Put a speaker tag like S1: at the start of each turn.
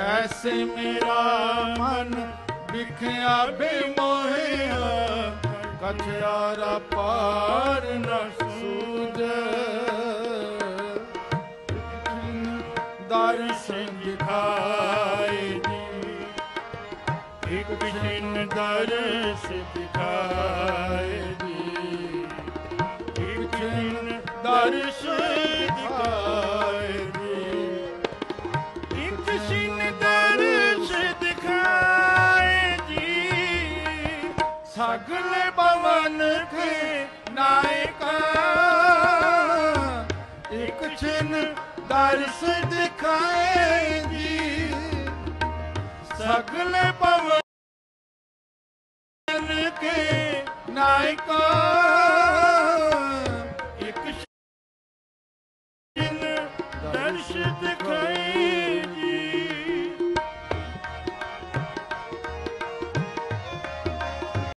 S1: ਐਸੇ ਮੇਰਾ ਮਨ ਵਿਖਿਆ ਬਿਮੋਹਿਆ ਕਛਿਆਰਾ ਪਾਰ ਨ ਸੂਜ ਦਰਸ਼ਨ ਦਿਖਾਏ ਜੀ, ਇੱਕ ਦਿਨ ਦਰਸ ਦਿਖਾਏ ਜੀ। ਇੱਕ ਦਿਨ ਦਰਸ ਦਿਖਾਏ ਜੀ, ਇੱਕ ਦਿਨ ਸਗਲ ਪਵਨ ਨਾਇਕਾ, ਇੱਕ ਛਿਨ ਦਰਸ ਦਿਖਾਏ ਜੀ ਸਗਲ ਪਵਨ ਨਾਇਕਾ, ਇੱਕ ਛਿਨ ਦਰਸ ਦਿਖਾਏ